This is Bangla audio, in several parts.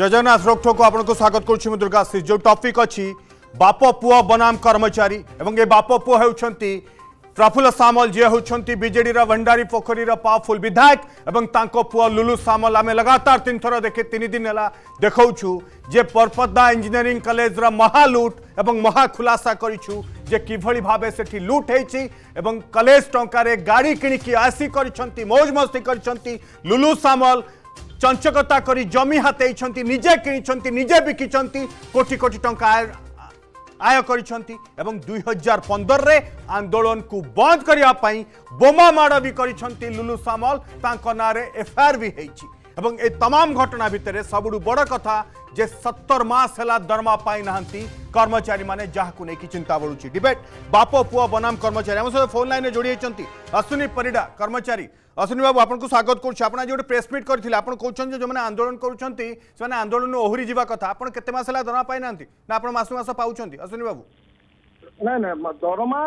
जयजगन्नाथ रोकठो को आपको स्वागत करुच्ची दुर्गाश्री जो टपिक अच्छी बाप पु बनाम कर्मचारी एवं ये बाप पु हो प्रफुल्ल सामल जी हूँ बजेर भंडारी पोखरी पावरफुल विधायक और पुह लुलु सामल आम लगातार तीन थर देखे तीन दिन है देखा जे परपदा इंजीनियरी कलेजर लुट और महाखुलासा करूँ जे कि भाव से लुट हो कलेज टकर गाड़ी किणिकी आसी कर मौज मस्ती कर लुलु सामल চঞ্চকতা করে জমি হাতেইছেন নিজে কিছেন নিজে বিকিছেন কোটি কোটি টঙ্কা আয় করেছেন এবং দুই হাজার পনেরে কু বন্ধ করা বোমা মাড় বি করেছেন লুলু সামল তাঁর নাঁরে এফআইআর বি হয়েছে এবং এই তমাম ঘটনা ভিতরে সবু বড় কথা যে সত্তর মাস হল দরমা পাই না কর্মচারী মানে যাকে নেই চিন্তা বড়ুছি ডিবেট বাপ পুয় বনাম কর্মচারী আমার সহ ফোন লাইনে যোড়ি হয়েছেন অশ্বিনী পরিডা কর্মচারী অশ্বিনী বাবু আপনার স্বাগত করছি আপনার যে গোটে প্রেসমিট করে আপনার কৌন যে যে আন্দোলন করছেন সে আন্দোলন ওহরি যা কথা আপনার কেতে মাস হল দরমা পাই না না আপনার মাসু মাস পাচ্ছেন অশ্বিনী বাবু ନାଇଁ ନାଇଁ ଦରମା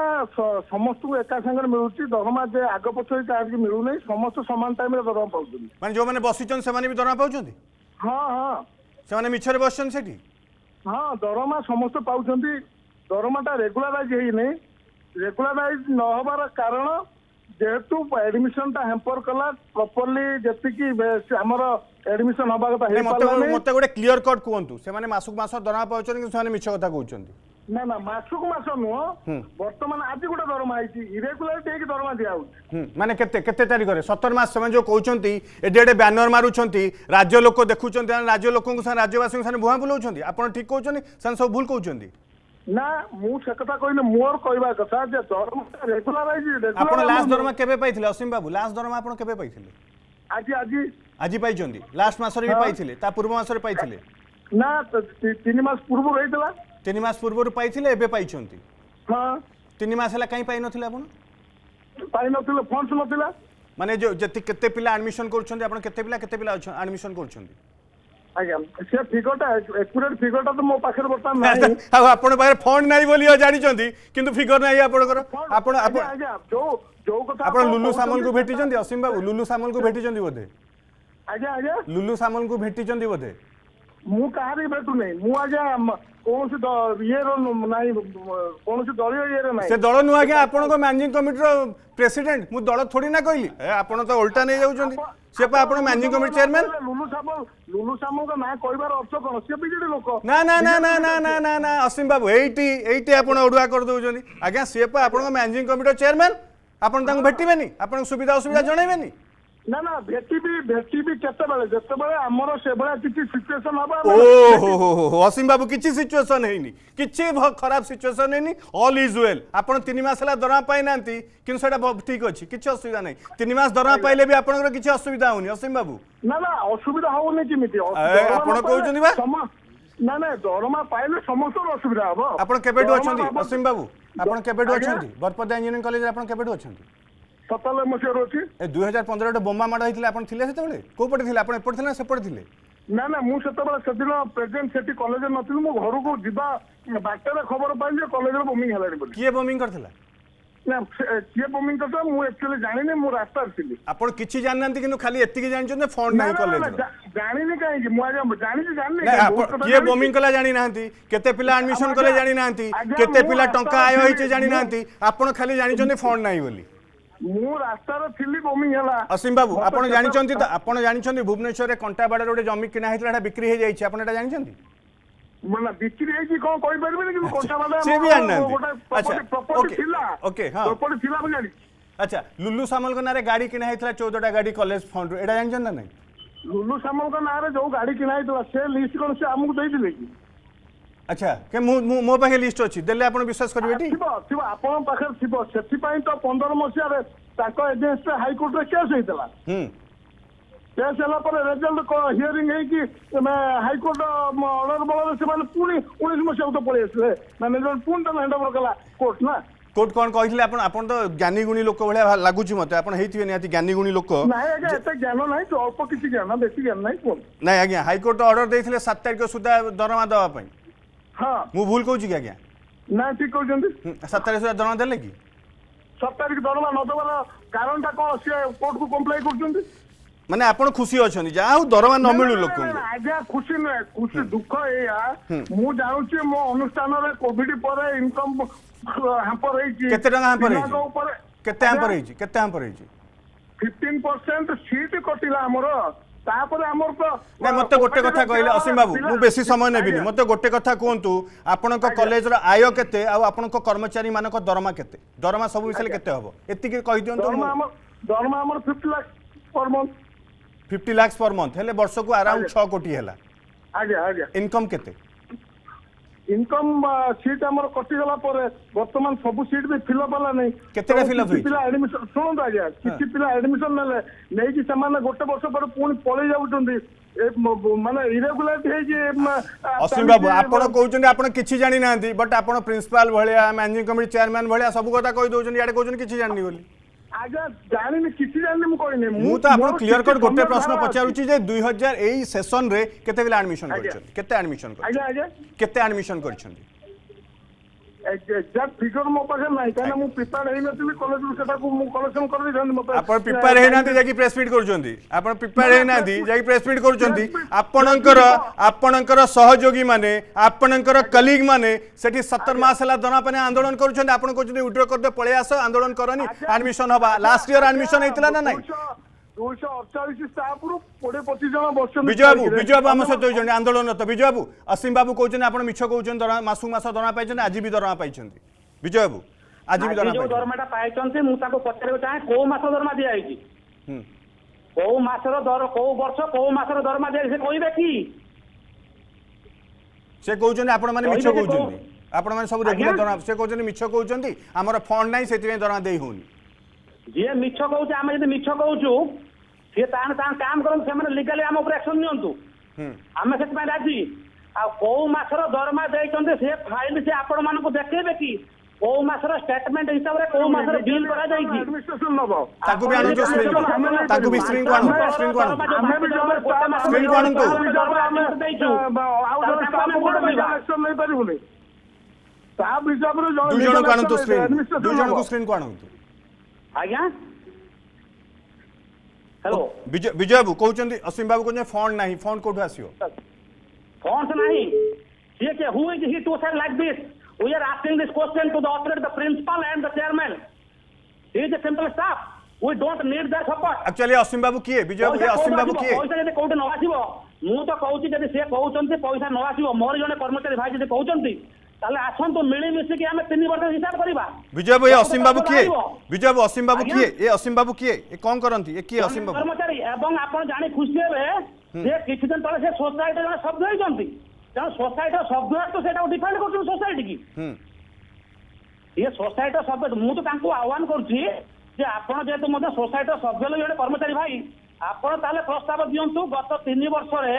ସମସ୍ତଙ୍କୁ ଏକା ସାଙ୍ଗରେ ମିଳୁଛି ଦରମା ଯେ ଆଗ ପଛରେ କାହାରିକି ମିଳୁନାହିଁ ସମସ୍ତେ ସମାନ ଟାଇମରେ ଦରମା ପାଉଛନ୍ତି ମାନେ ଯୋଉମାନେ ବସିଛନ୍ତି ସେମାନେ ବି ଦରମା ପାଉଛନ୍ତି ହଁ ହଁ ସେମାନେ ମିଛରେ ବସିଛନ୍ତି ସେଠି ହଁ ଦରମା ସମସ୍ତେ ପାଉଛନ୍ତି ଦରମାଟା ରେଗୁଲାରାଇଜ ହେଇନି ରେଗୁଲାରାଇଜ ନ ହବାର କାରଣ যেহেতু এডমিশনটা হ্যাম্পর কলা প্রপরলি যেতিকি আমার এডমিশন হবা কথা হই পারলানি মতে গোটে ক্লিয়ার কট কুহন্তু সেমানে মাসুক মাস দরমা পাউছন কিন্তু সেমানে মিছ কথা কহুছন্তি না না মাসুক মাস নুহ বর্তমান আজি গোটে দরমা আইছি ইরেগুলারিটি হেকি দরমা দিয়া হউছি মানে কেতে কেতে তারিখরে 17 মাস সেমানে যে কহুছন্তি এডে এডে ব্যানর মারুছন্তি রাজ্য লোক দেখুছন্তি রাজ্য লোকଙ୍କୁ সান রাজ্যবাসীଙ୍କୁ সান ভুয়া বুলাউছন্তি আপন ঠিক কহুছন্তি সান সব ভুল কহুছন্তি ନା ମୁଁ ସେ କଥା କହିଲେ ମୋର କହିବା କଥା ଯେ ଦରମା ଆପଣ ଲାଷ୍ଟ ଦରମା କେବେ ପାଇଥିଲେ ଅସୀମ ବାବୁ ଲାଷ୍ଟ ଦରମା ଆପଣ କେବେ ପାଇଥିଲେ ଆଜି ଆଜି ଆଜି ପାଇଛନ୍ତି ଲାଷ୍ଟ ମାସରେ ବି ପାଇଥିଲେ ତା ପୂର୍ବ ମାସରେ ପାଇଥିଲେ ନା ତିନି ମାସ ପୂର୍ବରୁ ହେଇଥିଲା ତିନି ମାସ ପୂର୍ବରୁ ପାଇଥିଲେ ଏବେ ପାଇଛନ୍ତି ହଁ ତିନି ମାସ ହେଲା କାହିଁ ପାଇନଥିଲେ ଆପଣ ପାଇନଥିଲେ ଫଣ୍ଡସ୍ ନଥିଲା ମାନେ ଯେତେ କେତେ ପିଲା ଆଡମିସନ କରୁଛନ୍ତି ଆପଣ କେତେ ପିଲା କେତେ ପିଲା ଆଡମିସନ କରୁଛନ୍ତି ଆପଣ ପାଖରେ ଫଣ୍ଡ ନାହିଁ ବୋଲି ଜାଣିଛନ୍ତି କିନ୍ତୁ ଫିଗର ନାହିଁ ଆପଣଙ୍କର ଆପଣ ଆପଣ ଲୁଲୁ ସାମଲଙ୍କୁ ଭେଟିଛନ୍ତି ଅସୀମ ବାବୁ ଲୁଲୁ ସାମଲଙ୍କୁ ଭେଟିଛନ୍ତି ବୋଧେ ଲୁଲୁ ସାମଲଙ୍କୁ ଭେଟିଛନ୍ତି ବୋଧେ ମୁଁ କାହାରି ଭେଟୁ ନାହିଁ ମୁଁ ଆଜ୍ଞା କୌଣସି ଇଏର ନାହିଁ କୌଣସି ଦଳୀୟ ଇଏରେ ନାହିଁ ସେ ଦଳ ନୁହଁ ଆଜ୍ଞା ଆପଣଙ୍କ ମ୍ୟାନେଜିଂ କମିଟିର ପ୍ରେସିଡେଣ୍ଟ ମୁଁ ଦଳ ଥୋଡ଼ି ନା କହିଲି ଆପଣ ତ ଓଲଟା ନେଇଯାଉଛନ୍ତି ସେ ପା ଆପଣ managing committee chairman Lulu Samu Lulu ସାମୁଙ୍କ ନାଁ କହିବାର ଅର୍ଥ କ'ଣ ସେ ବିଜେଡି ଲୋକ ନା ନା ନା ନା ନା ନା ନା ନା ଅସୀମ ବାବୁ ଏଇଟି ଏଇଠି ଆପଣ ଅଡୁଆ କରିଦେଉଛନ୍ତି ଆଜ୍ଞା ସିଏ ପା ଆପଣଙ୍କ ମ୍ୟାନେଜିଂ କମିଟିର ଚେୟାରମ୍ୟାନ ଆପଣ ତାଙ୍କୁ ଭେଟିବେନି ଆପଣଙ୍କ ସୁବିଧା ଅସୁବିଧା ଜଣାଇବେନି ନା ନା ଭେଟିବି ଭେଟିବି କେତେବେଳେ ଯେତେବେଳେ ଆମର ସେଭଳିଆ କିଛି ସିଚୁଏସନ ହବ ଓହୋ ଅସୀମ ବାବୁ କିଛି ସିଚୁଏସନ ହେଇନି କିଛି ଖରାପ ସିଚୁଏସନ ହେଇନି ଅଲ୍ ଇଜ୍ ୱେଲ୍ ଆପଣ ତିନି ମାସ ହେଲା ଦରମା ପାଇନାହାନ୍ତି କିନ୍ତୁ ସେଇଟା ଠିକ୍ ଅଛି କିଛି ଅସୁବିଧା ନାହିଁ ତିନି ମାସ ଦରମା ପାଇଲେ ବି ଆପଣଙ୍କର କିଛି ଅସୁବିଧା ହଉନି ଅସୀମ ବାବୁ ନା ନା ଅସୁବିଧା ହଉନି କେମିତି ଆପଣ କହୁଛନ୍ତି ବା ନା ନା ଦରମା ପାଇଲେ ସମସ୍ତଙ୍କର ଅସୁବିଧା ହବ ଆପଣ କେବେଠୁ ଅଛନ୍ତି ଅସୀମ ବାବୁ ଆପଣ କେବେଠୁ ଅଛନ୍ତି ବରପଦା ଇଞ୍ଜିନିୟରିଂ କଲେଜରେ ଆପଣ କେବେଠୁ ଅଛନ୍ତି ସତାନବେ ମସିହାରୁ ଅଛି ଦୁଇ ହଜାର ପନ୍ଦରରେ ବୋମା ମାଡ଼ ହେଇଥିଲା ଆପଣ ଥିଲେ ସେତେବେଳେ କୋଉ ପଟେ ଥିଲେ ଆପଣ ଏପଟେ ଥିଲେ ନା ସେପଟେ ଥିଲେ ନା ନା ମୁଁ ସେତେବେଳେ ସେଦିନ ପ୍ରେଜେଣ୍ଟ ସେଠି କଲେଜରେ ନଥିଲି ମୁଁ ଘରକୁ ଯିବା ବାଟରେ ଖବର ପାଇଲି ଯେ କଲେଜରେ ବୋମିଂ ହେଲାଣି ବୋଲି କିଏ ବୋମିଂ କରିଥିଲା ନା କିଏ ବୋମିଂ କରିଥିଲା ମୁଁ ଆକ୍ଚୁଆଲି ଜାଣିନି ମୁଁ ରାସ୍ତାରେ ଥିଲି ଆପଣ କିଛି ଜାଣିନାହାନ୍ତି କିନ୍ତୁ ଖାଲି ଏତିକି ଜାଣିଛନ୍ତି ଫଣ୍ଡ ନାହିଁ କଲେଜ ଜାଣିନି କାହିଁକି ମୁଁ ଆଜ୍ଞା ଜାଣିଛି ଜାଣିନି କିଏ ବୋମିଂ କଲା ଜାଣିନାହାନ୍ତି କେତେ ପିଲା ଆଡମିସନ କଲେ ଜାଣିନାହାନ୍ତି କେତେ ପିଲା ଟଙ୍କା ଆୟ ହେଇଛି ଜାଣିନାହାନ୍ତି ଆପଣ ଖାଲି ଜାଣିଛନ୍ତି ଫଣ୍ଡ ନାହିଁ ବୋଲି ମୁଁ ରାସ୍ତାରେ ଥିଲି ବୋମିଂ ହେଲା ଅସୀମ ବାବୁ ଆପଣ ଜାଣିଛନ୍ତି ତ ଆପଣ ଜାଣିଛନ୍ତି ଭୁବନେଶ୍ୱରରେ କଣ୍ଟାବାଡ଼ରେ ଗୋଟେ ଜମି କିଣା ହେଇଥିଲା ଏଟା ବିକ୍ରି ହେଇଯାଇଛି ଆପଣ ଏଟା ଜାଣିଛନ୍ତି ମାନେ ବିକ୍ରି ହେଇଛି କଣ କହିପାରିବେନି କିନ୍ତୁ କଣ୍ଟାବାଡ଼ ଗୋଟେ ପ୍ରପର୍ଟି ଥିଲା ଓକେ ହଁ ପ୍ରପର୍ଟି ଥିଲା ମୁଁ ଜାଣିଛି ଆଚ୍ଛା ଲୁଲୁ ସାମଲଙ୍କ ନାଁରେ ଗାଡ଼ି କିଣା ହେଇଥିଲା ଚଉଦଟା ଗାଡ଼ି କଲେଜ ଫଣ୍ଡରୁ ଏଟା ଜାଣିଛନ୍ତି ନା ନାହିଁ ଲୁଲୁ ସାମଲଙ୍କ ନାଁରେ ଯୋଉ ଗାଡ଼ି କିଣା ହେଇଥିଲା ସେ ଲିଷ୍ଟ କଣ ସେ ଆମକୁ ଦେଇଥିଲେ କି আচ্ছা মো পাখে লিষ্ট অছি দেলে আপন বিশ্বাস করিবে টি থিব থিব আপন পাখে থিব সেতিপাই তো 15 মসিয়ারে তাক এগেইনস্ট হাইকোর্ট রে কেস হইতলা হুম কেস হেলা পরে রেজল্ট হিয়ারিং হেকি হাইকোর্ট অর্ডার বলরে সেমানে পুনি 19 মসিয়া তো পড়ে আসলে ম্যানেজমেন্ট পুন তো হ্যান্ড ওভার কলা কোর্ট না কোর্ট কোন কইলে আপন আপন তো জ্ঞানী গুণী লোক ভলিয়া লাগুছি মতে আপন হেইতিবে নিহাতি জ্ঞানী গুণী লোক নাই আগে এত জ্ঞান নাই তো অল্প কিছু জ্ঞান বেশি জ্ঞান নাই কোন নাই আগে হাইকোর্ট অর্ডার দেইছিলে 7 তারিখ সুদা দরমা দেওয়া পাই ହଁ ମୁଁ ଭୁଲ କହୁଛି କି ଆଜ୍ଞା ନା ଠିକ କହୁଛନ୍ତି ସାତ ହଜାର ଦରମା ଦେଲେ କି ସାତ ଦରମା ନ ଦେବାର କାରଣଟା କ'ଣ ସିଏ କୋର୍ଟକୁ କମ୍ପ୍ଲେନ୍ କରୁଛନ୍ତି ମାନେ ଆପଣ ଖୁସି ଅଛନ୍ତି ଯାହା ହଉ ଦରମା ନ ମିଳୁ ଲୋକଙ୍କୁ ଆଜ୍ଞା ଖୁସି ନୁହେଁ ଖୁସି ଦୁଃଖ ଏଇଆ ମୁଁ ଜାଣୁଛି ମୋ ଅନୁଷ୍ଠାନରେ କୋଭିଡ ପରେ ଇନକମ୍ ହାମ୍ପର ହେଇଛି କେତେ ଟଙ୍କା ହାମ୍ପର ହେଇଛି କେତେ ହାମ୍ପର ହେଇଛି କେତେ ହାମ୍ପର ହେଇଛି ଫିଫ୍ଟିନ୍ ପରସେଣ୍ଟ ସିଟ୍ କଟିଲା ଆମର ତାପରେ ଆମର ତ ନା ମୋତେ ଗୋଟେ କଥା କହିଲେ ଅସୀମ ବାବୁ ମୁଁ ବେଶୀ ସମୟ ନେବିନି ମୋତେ ଗୋଟେ କଥା କୁହନ୍ତୁ ଆପଣଙ୍କ କଲେଜର ଆୟ କେତେ ଆଉ ଆପଣଙ୍କ କର୍ମଚାରୀମାନଙ୍କ ଦରମା କେତେ ଦରମା ସବୁ ବିଷୟରେ କେତେ ହେବ ଏତିକି କହିଦିଅନ୍ତୁ ଦରମା ଆମର fifty lakhs per month fifty lakhs per month ହେଲେ ବର୍ଷକୁ ଆରାଉଣ୍ଡ ଛଅ କୋଟି ହେଲା ଆଜ୍ଞା ଆଜ୍ଞା ଇନକମ୍ କେତେ ইনকম সিট আমার କଟିଗଲା ପରେ ବର୍ତ୍ତମାନ ସବୁ ସିଟ୍ ବି ଫିଲଅପ୍ ହେଲା ନାହିଁ କେତେଟା ଫିଲଅପ୍ ହେଇଛି ପିଲା ଆଡମିସନ ଶୁଣନ୍ତୁ ଆଜ୍ଞା କିଛି ପିଲା ଆଡମିସନ ନେଲେ ନେଇକି ସେମାନେ ଗୋଟେ ବର୍ଷ ପରେ ପୁଣି ପଳେଇ ଯାଉଛନ୍ତି ମାନେ ଇରେଗୁଲାରିଟି ହେଇଛି ଅସୀମ ବାବୁ ଆପଣ କହୁଛନ୍ତି ଆପଣ କିଛି ଜାଣିନାହାନ୍ତି ବଟ୍ ଆପଣ ପ୍ରିନ୍ସିପାଲ ଭଳିଆ ମ୍ୟାନେଜିଂ କମିଟି ଚେୟାରମ୍ୟାନ ଭଳିଆ ସବୁ କଥା କହିଦେଉଛନ୍ତି ଇଆଡ଼େ କହୁଛନ୍ତି କିଛି ଜାଣିନି ବୋଲି ମୁଁ ତ ଆପଣ କ୍ଲିୟର କଟ୍ ଗୋଟେ ପ୍ରଶ୍ନ ପଚାରୁଛି ଯେ ଦୁଇ ଏଇ ସେସନରେ କେତେ ପିଲା ଆଡମିସନ କେତେ ଆଡମିସନ କେତେ ଆଡମିସନ କରିଛନ୍ତି ଏକ୍ଜାକ୍ଟ ଫିଗର ମୋ ପାଖରେ ନାହିଁ କାହିଁକିନା ମୁଁ ପ୍ରିପେୟାର ହେଇନଥିଲି କଲେଜରୁ ସେଟାକୁ ମୁଁ କଲେକ୍ସନ କରିଦେଇଥାନ୍ତି ମୋତେ ଆପଣ ପ୍ରିପେୟାର ହେଇନାହାନ୍ତି ଯାଇକି ପ୍ରେସ୍ ମିଟ୍ କରୁଛନ୍ତି ଆପଣ ପ୍ରିପେୟାର ହେଇନାହାନ୍ତି ଯାଇକି ପ୍ରେସ୍ ମିଟ୍ କରୁଛନ୍ତି ଆପଣଙ୍କର ଆପଣଙ୍କର ସହଯୋଗୀ ମାନେ ଆପଣଙ୍କର କଲିଗ୍ ମାନେ ସେଠି ସତର ମାସ ହେଲା ଦନା ପାଇଁ ଆନ୍ଦୋଳନ କରୁଛନ୍ତି ଆପଣ କହୁଛନ୍ତି ୱିଡ୍ର କରିଦିଅ ପଳେଇ ଆସ ଆନ୍ଦୋଳନ କରନି ଆଡମିସନ ହବା ଲାଷ୍ଟ ଇୟର ଆଡମିସନ ହେଇଥିଲା ନା ନାହିଁ ଦୁଇଶହ ଅଡ଼ଚାଳିଶ ଷ୍ଟାଫରୁ କୋଡ଼ିଏ ପଚିଶ ଜଣ ବସୁଛନ୍ତି ବିଜୟବାବୁ ବିଜୟବାବୁ ଆମ ସହିତ ରହିଛନ୍ତି ଆନ୍ଦୋଳନରତ ବିଜୟବାବୁ ଅସୀମ ବାବୁ କହୁଛନ୍ତି ଆପଣ ମିଛ କହୁଛନ୍ତି ମାସକୁ ମାସ ଦରମା ପାଇଛନ୍ତି ଆଜି ବି ଦରମା ପାଇଛନ୍ତି ବିଜୟବାବୁ ଆଜି ବି ଦରମା ଦରମାଟା ପାଇଛନ୍ତି ମୁଁ ତାଙ୍କୁ ପଚାରିବାକୁ ଚାହେଁ କୋଉ ମାସ ଦରମା ଦିଆହେଇଛି କୋଉ ମାସର ଦର କୋଉ ବର୍ଷ କୋଉ ମାସର ଦରମା ଦିଆହେଇଛି ସେ କହିବେ କି ସେ କହୁଛନ୍ତି ଆପଣମାନେ ମିଛ କହୁଛନ୍ତି ଆପଣମାନେ ସବୁ ରେଗୁଲାର ଦରମା ସେ କହୁଛନ୍ତି ମିଛ କହୁଛନ୍ତି ଆମର ଫଣ୍ଡ ନାହିଁ ସେଥିପାଇଁ ଦରମା ଦେଇ ହେଉନି ଯିଏ ମିଛ କହୁଛି ଆମେ ଯଦି ମିଛ କହୁଛୁ ସିଏ ତାହେଲେ ତାଙ୍କ କାମ କରନ୍ତୁ ସେମାନେ ଲିଗାଲି ଆମ ଉପରେ ଆକ୍ସନ୍ ନିଅନ୍ତୁ ଆମେ ସେଥିପାଇଁ ରାଜି ଆଉ କୋଉ ମାସର ଦରମା ଦେଇଛନ୍ତି ସେ ଫାଇଲ ସେ ଆପଣମାନଙ୍କୁ ଦେଖେଇବେ କି କୋଉ ମାସର ଷ୍ଟେଟମେଣ୍ଟ ହିସାବରେ କୋଉ ମାସରେ ବିଲ୍ କରାଯାଇଛି ତାକୁ ବି ଆଣନ୍ତୁ ଆଉ ଜଣେ ଷ୍ଟାଫ୍ ଦୁଇ ଜଣକୁ ଆଣନ୍ତୁ ଦୁଇ ଜଣକୁ ସ୍କ୍ରିନ୍ କୁ ଆଣନ୍ତୁ ଆଜ୍ଞା ହ୍ୟାଲୋ ବିଜୟ ବାବୁ କହୁଛନ୍ତି ଅସୀମ ବାବୁ କହୁଛନ୍ତି ଫଣ୍ଡ ନାହିଁ ଫଣ୍ଡ କୋଉଠୁ ଆସିବ ଫଣ୍ଡ ନାହିଁ ସିଏ କିଏ who is he to sir like this we are asking this question to the authority the principal and the chairman he is a simple staff we don't need their support actually Asim babu किए विजय बाबू असीम बाबू किए पैसा जदि कोउटे न आसीबो मु तो कहउची जदि से कहउचंती पैसा न आसीबो मोर जने कर्मचारी भाई जदि कहउचंती তাহলে আসন্তু মিলিমিশিকি আমি তিন বর্ষ হিসাব করিবা বিজয় বাবু এ অসীম বাবু কিয়ে বিজয় বাবু অসীম বাবু কিয়ে এ অসীম বাবু কিয়ে এ কোন করন্তি এ কিয়ে অসীম বাবু কর্মচারী এবং আপন জানি খুশি হবে যে কিছুদিন তলে সে সোসাইটি জন শব্দ হইছন্তি কারণ সোসাইটির শব্দ তো সেটা ডিফেন্ড করছেন সোসাইটি কি ইয়ে সোসাইটির শব্দ মু তো তাঁকু আহ্বান করছি যে আপন যেহেতু মধ্যে সোসাইটির সভ্য লোক জনে কর্মচারী ভাই আপন তাহলে প্রস্তাব দিয়ন্তু গত তিন বর্ষরে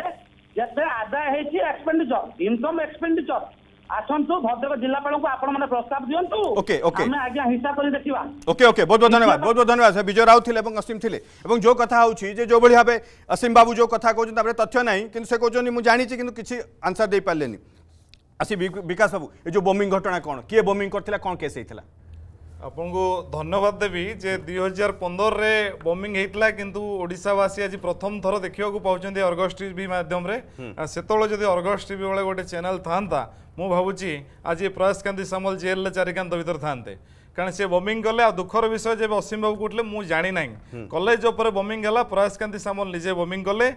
যেতে আদায় হয়েছি এক্সপেন্ডিচর ইনকম এক্সপেন্ডিচর ଆସନ୍ତୁ ଭଦ୍ରକ ଜିଲ୍ଲାପାଳଙ୍କୁ ଆପଣମାନେ ପ୍ରସ୍ତାବ ଦିଅନ୍ତୁ ଓକେ ଓକେ ଆମେ ଆଜ୍ଞା ହିସାବ କରି ଦେଖିବା ଓକେ ଓକେ ବହୁତ ବହୁତ ଧନ୍ୟବାଦ ବହୁତ ବହୁତ ଧନ୍ୟବାଦ ସାର୍ ବିଜୟ ରାଉତ ଥିଲେ ଏବଂ ଅସୀମ ଥିଲେ ଏବଂ ଯେଉଁ କଥା ହେଉଛି ଯେ ଯେଉଁଭଳି ଭାବେ ଅସୀମ ବାବୁ ଯେଉଁ କଥା କହୁଛନ୍ତି ତାପରେ ତଥ୍ୟ ନାହିଁ କିନ୍ତୁ ସେ କହୁଛନ୍ତି ମୁଁ ଜାଣିଛି କିନ୍ତୁ କିଛି ଆନ୍ସର ଦେଇପାରିଲେନି ଆସି ବିକାଶ ବାବୁ ଏ ଯେଉଁ ବୋମିଂ ଘଟଣା କ'ଣ କିଏ ବୋମିଂ କରିଥିଲା କ'ଣ କେସ୍ ହେଇଥିଲା ଆପଣଙ୍କୁ ଧନ୍ୟବାଦ ଦେବି ଯେ ଦୁଇ ହଜାର ପନ୍ଦରରେ ବମ୍ବିଂ ହେଇଥିଲା କିନ୍ତୁ ଓଡ଼ିଶାବାସୀ ଆଜି ପ୍ରଥମ ଥର ଦେଖିବାକୁ ପାଉଛନ୍ତି ଅର୍ଗସ୍ ଟିଭି ମାଧ୍ୟମରେ ସେତେବେଳେ ଯଦି ଅର୍ଗସ୍ ଟିଭି ବେଳେ ଗୋଟେ ଚ୍ୟାନେଲ୍ ଥାନ୍ତା ମୁଁ ଭାବୁଛି ଆଜି ପ୍ରୟାସକାନ୍ତି ସାମଲ ଜେଲ୍ରେ ଚାରିକାନ୍ତ ଭିତରେ ଥାନ୍ତେ କାରଣ ସେ ବମ୍ବିଂ କଲେ ଆଉ ଦୁଃଖର ବିଷୟ ଯେବେ ଅସୀମ ବାବୁ କହୁଥିଲେ ମୁଁ ଜାଣିନାହିଁ କଲେଜ ଉପରେ ବମ୍ବିଂ ହେଲା ପ୍ରୟାସକାନ୍ତି ସାମଲ ନିଜେ ବମ୍ବିଂ କଲେ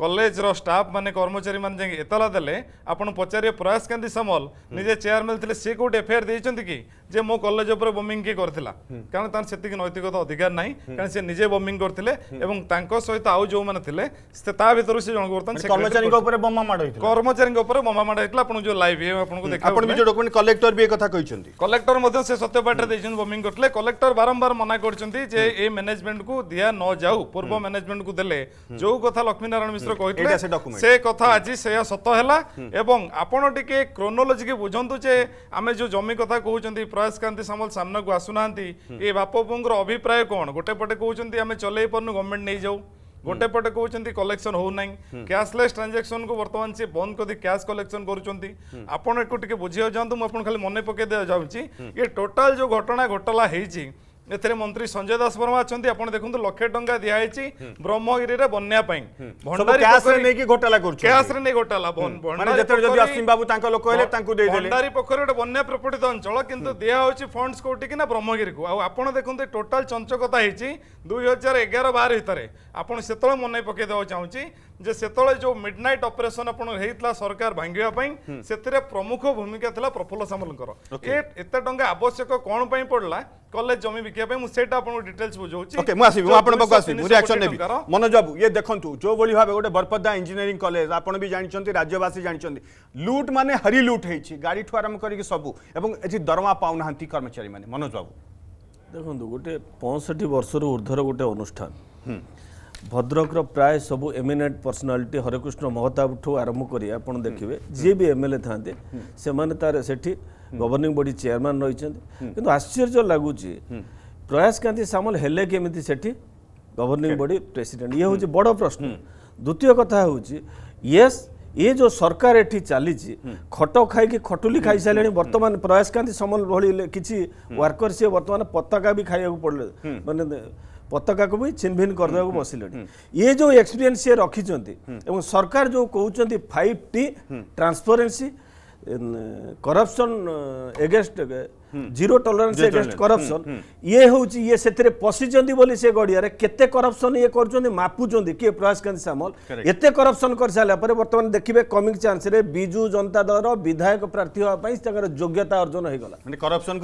କଲେଜର ଷ୍ଟାଫ୍ ମାନେ କର୍ମଚାରୀମାନେ ଯାଇକି ଏତଲା ଦେଲେ ଆପଣ ପଚାରିବେ ପ୍ରୟାସକାନ୍ତି ସାମଲ ନିଜେ ଚେୟାରମ୍ୟାନ୍ ଥିଲେ ସେ କେଉଁଠି ଏଫଆଇଆର୍ ଦେଇଛନ୍ତି କି যে মো কলেজ উপরে বোমিং কি করেছিল কারণ তার সেতিক নৈতিকতা অধিকার নাই কারণ সে নিজে বোমিং করলে এবং তাঙ্ক সহিত আউ যে লে সে তা ভিতর সে জন বর্তমান কর্মচারী উপরে বোমা মাড় হইছিল কর্মচারী উপরে বোমা মাড় হইছিল আপন যে লাইভ এ আপনকু দেখা আপন যে ডকুমেন্ট কলেক্টর বি কথা কইছন্তি কলেক্টর মধ্যে সে সত্যপাঠে দেইছেন বোমিং করলে কলেক্টর বারংবার মনা করছন্তি যে এই ম্যানেজমেন্ট কু দিয়া ন যাও পূর্ব ম্যানেজমেন্ট কু দেলে যে কথা লক্ষ্মী নারায়ণ মিশ্র কইলে সে কথা আজি সে সত হেলা এবং আপন টিকে ক্রোনোলোজি কি বুঝন্তু যে আমি যে জমি কথা কহুছন্তি ପ୍ରୟାସକାନ୍ତି ସାମଲ ସାମ୍ନାକୁ ଆସୁନାହାନ୍ତି ଏ ବାପ ବୋଉଙ୍କର ଅଭିପ୍ରାୟ କ'ଣ ଗୋଟେ ପଟେ କହୁଛନ୍ତି ଆମେ ଚଲେଇ ପାରୁନୁ ଗଭର୍ଣ୍ଣମେଣ୍ଟ ନେଇଯାଉ ଗୋଟେ ପଟେ କହୁଛନ୍ତି କଲେକ୍ସନ ହଉନାହିଁ କ୍ୟାସଲେସ୍ ଟ୍ରାଞ୍ଜାକ୍ସନକୁ ବର୍ତ୍ତମାନ ସେ ବନ୍ଦ କରି କ୍ୟାସ୍ କଲେକ୍ସନ କରୁଛନ୍ତି ଆପଣ ଏକୁ ଟିକେ ବୁଝିବାକୁ ଚାହାନ୍ତୁ ମୁଁ ଆପଣଙ୍କୁ ଖାଲି ମନେ ପକାଇ ଦେବାକୁ ଚାହୁଁଛି ଏ ଟୋଟାଲ ଯେଉଁ ଘଟଣା ଘଟଲା ହେଇଛି ଏଥିରେ ମନ୍ତ୍ରୀ ସଞ୍ଜୟ ଦାସ ବର୍ମା ଅଛନ୍ତି ଆପଣ ଦେଖନ୍ତୁ ଲକ୍ଷେ ଟଙ୍କା ଦିଆହେଇଛି ବ୍ରହ୍ମଗିରିରେ ବନ୍ୟା ପାଇଁ ନେଇକି ଘୋଟାଲା କରୁଛି କ୍ୟାସ୍ରେ ନେଇ ଘୋଟାଲା ଅସୀମ ବାବୁ ତାଙ୍କ ଲୋକ ହେଲେ ତାଙ୍କୁ ଭଣ୍ଡାରୀ ପୋଖରୀ ଗୋଟେ ବନ୍ୟା ପ୍ରପୀଡ଼ିତ ଅଞ୍ଚଳ କିନ୍ତୁ ଦିଆହେଉଛି ଫଣ୍ଡସ୍ କୋଉଠିକି ନା ବ୍ରହ୍ମଗିରିକୁ ଆଉ ଆପଣ ଦେଖନ୍ତୁ ଟୋଟାଲ ଚଞ୍ଚକତା ହେଇଛି ଦୁଇ ହଜାର ଏଗାର ବାର ଭିତରେ ଆପଣ ସେତେବେଳେ ମନେ ପକାଇ ଦେବାକୁ ଚାହୁଁଛି ଯେ ସେତେବେଳେ ଯେଉଁ ମିଡ୍ ନାଇଟ୍ ଅପରେସନ୍ ଆପଣ ହେଇଥିଲା ସରକାର ଭାଙ୍ଗିବା ପାଇଁ ସେଥିରେ ପ୍ରମୁଖ ଭୂମିକା ଥିଲା ପ୍ରଫୁଲ୍ଲ ସାମଲଙ୍କର ଏତେ ଟଙ୍କା ଆବଶ୍ୟକ କ'ଣ ପାଇଁ ପଡ଼ିଲା কলেজ জমি বিকিয়া পাই মু সেটা আপনাকে ডিটেলস বুঝাউছি ওকে মু আসিবি মু আপনার পাখু আসিবি মু রিয়াকশন নেবি মনোজ বাবু ইয়ে দেখন্তু যো বলি ভাবে গোটে বরপদা ইঞ্জিনিয়ারিং কলেজ আপন বি জানিছন্তি রাজ্যবাসী জানিছন্তি লুট মানে হরি লুট হেইছি গাড়ি ঠু আরম্ভ করিকি সবু এবং এটি দরমা পাউ নাহান্তি কর্মচারী মানে মনোজ বাবু দেখন্তু গোটে 65 বর্ষর ঊর্ধ্বর গোটে অনুষ্ঠান হুম ଭଦ୍ରକର ପ୍ରାୟ ସବୁ ଏମିନେଟ୍ ପର୍ସନାଲିଟି ହରେକୃଷ୍ଣ ମହତାବଠୁ ଆରମ୍ଭ କରି ଆପଣ ଦେଖିବେ ଯିଏ ବି ଏମ୍ ଏଲ୍ ଏ ଥାନ୍ତି ସେମାନେ ତାର ସେଠି गवर्निंग बडी चेयरमैन रही कि आश्चर्य लगुच ପ୍ରୟାସକାନ୍ତି ସାମଲ ହେଲେ କେମିତି ସେଠି ଗଭର୍ଣ୍ଣିଂ ବଡି ପ୍ରେସିଡେଣ୍ଟ ଇଏ ହେଉଛି ବଡ଼ ପ୍ରଶ୍ନ ଦ୍ୱିତୀୟ କଥା ହେଉଛି ୟେସ୍ ଇଏ ଯେଉଁ ସରକାର ଏଠି ଚାଲିଛି ଖଟ ଖାଇକି ଖଟୁଲି ଖାଇସାରିଲେଣି ବର୍ତ୍ତମାନ ପ୍ରୟାସକାନ୍ତି ସମଲ ଭଳି କିଛି ୱାର୍କର ସିଏ ବର୍ତ୍ତମାନ ପତାକା ବି ଖାଇବାକୁ ପଡ଼ିଲେ ମାନେ ପତାକାକୁ ବି ଛିନ୍ଭିନ୍ କରିଦେବାକୁ ବସିଲେଣି ଇଏ ଯେଉଁ ଏକ୍ସପିରିଏନ୍ସ ସିଏ ରଖିଛନ୍ତି ଏବଂ ସରକାର ଯେଉଁ କହୁଛନ୍ତି five T transparency corruption against zero tolerance against corruption ये हूँ ये से पशिंट बोली से गड़िया केते करप्शन ये करुँच किए प्रयासकांत सामल एत करप्शन कर सारापर बर्तमान देखिए कमिंग चान्स विजु जनता दल विधायक प्रार्थी हाँपर योग्यता अर्जन होगा करप्शन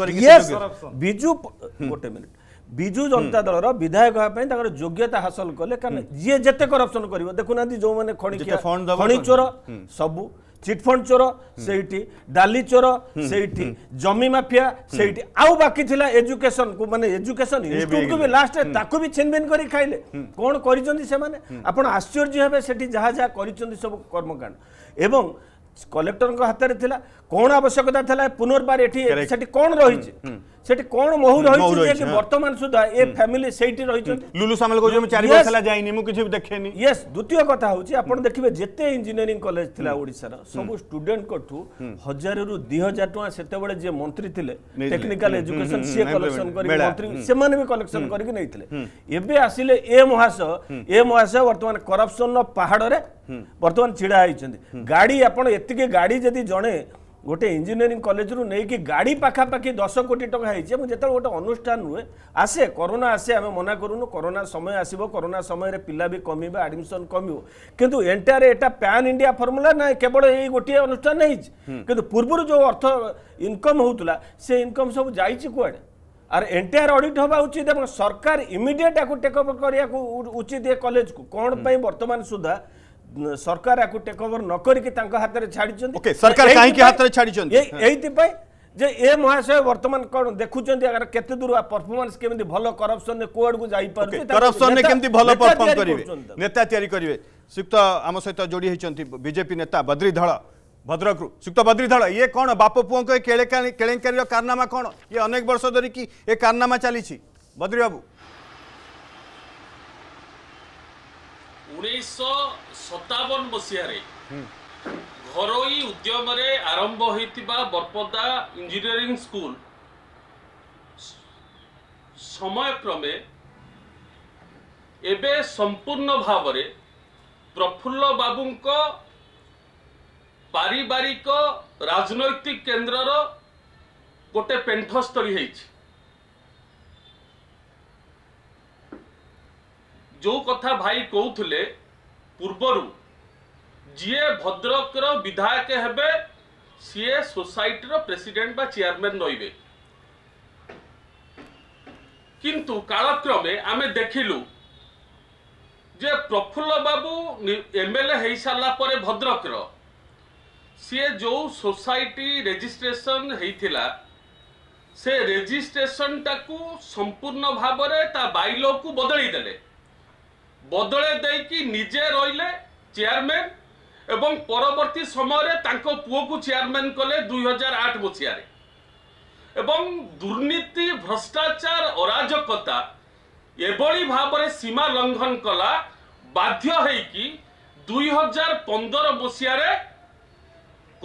विजु गोटे मिनिट ବିଜୁ ଜନତା ଦଳର ବିଧାୟକ ହେବା ପାଇଁ ତାଙ୍କର ଯୋଗ୍ୟତା ହାସଲ କଲେ କାରଣ ଯିଏ ଯେତେ କରପ୍ସନ କରିବ ଦେଖୁନାହାନ୍ତି ଯେଉଁମାନେ ଖଣି ଖଣି ଚୋର ସବୁ ଚିଟଫଣ୍ଡ ଚୋର ସେଇଠି ଡାଲି ଚୋର ସେଇଠି ଜମି ମାଫିଆ ସେଇଠି ଆଉ ବାକି ଥିଲା ଏଜୁକେସନକୁ ମାନେ ଏଜୁକେସନ ଇନଷ୍ଟିଚ୍ୟୁଟକୁ ବି ଲାଷ୍ଟରେ ତାକୁ ବି ଛିନଭିନ କରି ଖାଇଲେ କ'ଣ କରିଛନ୍ତି ସେମାନେ ଆପଣ ଆଶ୍ଚର୍ଯ୍ୟ ହେବେ ସେଠି ଯାହା ଯାହା କରିଛନ୍ତି ସବୁ କର୍ମକାଣ୍ଡ ଏବଂ କଲେକ୍ଟରଙ୍କ ହାତରେ ଥିଲା କ'ଣ ଆବଶ୍ୟକତା ଥିଲା ପୁନର୍ବାର ଏଠି ସେଠି କ'ଣ ରହିଛି ସେଠି କଣ ମହୁ ରହିଛି ବର୍ତ୍ତମାନ ସୁଦ୍ଧା ଏ ଫ୍ୟାମିଲି ସେଇଠି ରହିଛନ୍ତି ଲୁଲୁ ସାମଲ କହୁଛନ୍ତି ଚାରି ବର୍ଷ ହେଲା ଯାଇନି ମୁଁ କିଛି ଦେଖେନି ୟେସ୍ ଦ୍ୱିତୀୟ କଥା ହଉଛି ଆପଣ ଦେଖିବେ ଯେତେ ଇଞ୍ଜିନିୟରିଂ କଲେଜ ଥିଲା ଓଡ଼ିଶାର ସବୁ ଷ୍ଟୁଡେଣ୍ଟଙ୍କ ଠୁ ହଜାରରୁ ଦୁଇ ହଜାର ଟଙ୍କା ସେତେବେଳେ ଯିଏ ମନ୍ତ୍ରୀ ଥିଲେ ଟେକ୍ନିକାଲ ଏଜୁକେସନ ସିଏ କଲେକ୍ସନ କରିକି ସେମାନେ ବି କଲେକ୍ସନ କରିକି ନେଇଥିଲେ ଏବେ ଆସିଲେ ଏ ମହାଶୟ ଏ ମହାଶୟ ବର୍ତ୍ତମାନ କରପସନ ର ପାହାଡରେ ବର୍ତ୍ତମାନ ଛିଡ଼ା ହେଇଛନ୍ତି ଗାଡି ଆପଣ ଏତିକି ଗାଡି ଯଦି ଜଣେ ଗୋଟେ ଇଞ୍ଜିନିୟରିଂ କଲେଜରୁ ନେଇକି ଗାଡ଼ି ପାଖାପାଖି ଦଶ କୋଟି ଟଙ୍କା ହେଇଛି ମୁଁ ଯେତେବେଳେ ଗୋଟେ ଅନୁଷ୍ଠାନ ନୁହେଁ ଆସେ କରୋନା ଆସେ ଆମେ ମନା କରୁନୁ କରୋନା ସମୟ ଆସିବ କରୋନା ସମୟରେ ପିଲା ବି କମିବେ ଆଡମିସନ୍ କମିବ କିନ୍ତୁ ଏଣ୍ଟାରେ ଏଇଟା ପ୍ୟାନ୍ ଇଣ୍ଡିଆ ଫର୍ମୁଲା ନାହିଁ କେବଳ ଏଇ ଗୋଟିଏ ଅନୁଷ୍ଠାନ ହେଇଛି କିନ୍ତୁ ପୂର୍ବରୁ ଯେଉଁ ଅର୍ଥ ଇନକମ୍ ହେଉଥିଲା ସେ ଇନକମ୍ ସବୁ ଯାଇଛି କୁଆଡ଼େ ଆର୍ ଏଣ୍ଟାୟାର ଅଡିଟ୍ ହେବା ଉଚିତ ଏବଂ ସରକାର ଇମିଡିଏଟ୍ ଆକୁ ଟେକ୍ ଅପ୍ କରିବାକୁ ଉଚିତ ଏ କଲେଜକୁ କ'ଣ ପାଇଁ ବର୍ତ୍ତମାନ ସୁଦ୍ଧା ସରକାର ଆକୁ ଟେକ୍ ଓଭର ନ କରିକି ତାଙ୍କ ହାତରେ ଛାଡ଼ିଛନ୍ତି ସରକାର କାହିଁକି ହାତରେ ଛାଡ଼ିଛନ୍ତି ଏଇଥିପାଇଁ ଯେ ଏ ମହାଶୟ ବର୍ତ୍ତମାନ କ'ଣ ଦେଖୁଛନ୍ତି ଆଗରେ କେତେ ଦୂର ପରଫର୍ମାନ୍ସ କେମିତି ଭଲ କରପସନରେ କୁଆଡ଼କୁ ଯାଇପାରୁଛି କରପସନରେ କେମିତି ଭଲ ପରଫର୍ମ କରିବେ ନେତା ତିଆରି କରିବେ ଶ୍ରୀଯୁକ୍ତ ଆମ ସହିତ ଯୋଡ଼ି ହୋଇଛନ୍ତି ବିଜେପି ନେତା ବଦ୍ରି ଧଳ ଭଦ୍ରକରୁ ଶ୍ରୀଯୁକ୍ତ ବଦ୍ରି ଧଳ ଇଏ କ'ଣ ବାପ ପୁଅଙ୍କ କେଳେଙ୍କାରୀର କାରନାମା କ'ଣ ଇଏ ଅନେକ ବର୍ଷ ଧରିକି ଏ କାରନାମା ଚାଲିଛି ବଦ୍ରି ବାବୁ ଉଣେଇଶହ ସତାବନ ମସିହାରେ ଘରୋଇ ଉଦ୍ୟମରେ ଆରମ୍ଭ ହୋଇଥିବା ବରପଦା ଇଞ୍ଜିନିୟରିଂ ସ୍କୁଲ ସମୟକ୍ରମେ ଏବେ ସମ୍ପୂର୍ଣ୍ଣ ଭାବରେ ପ୍ରଫୁଲ୍ଲ ବାବୁଙ୍କ ପାରିବାରିକ ରାଜନୈତିକ କେନ୍ଦ୍ରର ଗୋଟେ ପେଣ୍ଠସ୍ଥଳୀ ହେଇଛି ଯେଉଁ କଥା ଭାଇ କହୁଥିଲେ ପୂର୍ବରୁ ଯିଏ ଭଦ୍ରକର ବିଧାୟକ ହେବେ ସିଏ ସୋସାଇଟିର ପ୍ରେସିଡେଣ୍ଟ ବା ଚେୟାରମ୍ୟାନ୍ ରହିବେ କିନ୍ତୁ କାଳକ୍ରମେ ଆମେ ଦେଖିଲୁ ଯେ Prafulla babu M L A ହେଇସାରିଲା ପରେ ଭଦ୍ରକର ସିଏ ଯେଉଁ ସୋସାଇଟି ରେଜିଷ୍ଟ୍ରେସନ୍ ହେଇଥିଲା ସେ ରେଜିଷ୍ଟ୍ରେସନ୍ଟାକୁ ସମ୍ପୂର୍ଣ୍ଣ ଭାବରେ ତା ବାଇଲୋକୁ ବଦଳେଇ ଦେଲେ বদলে দেইকি নিজে রইলে চেয়ারম্যান এবং পরবর্তী সময়ে তাঙ্ক পুয়কু চেয়ারম্যান কলে দুই হাজার এবং দুর্নীতি ভ্রষ্টাচার অরাজকতা এভাবে ভাবে সীমা লঙ্ঘন কলা বাধ্য হয়েকি দুই হাজার পনেরো মশিয়ারে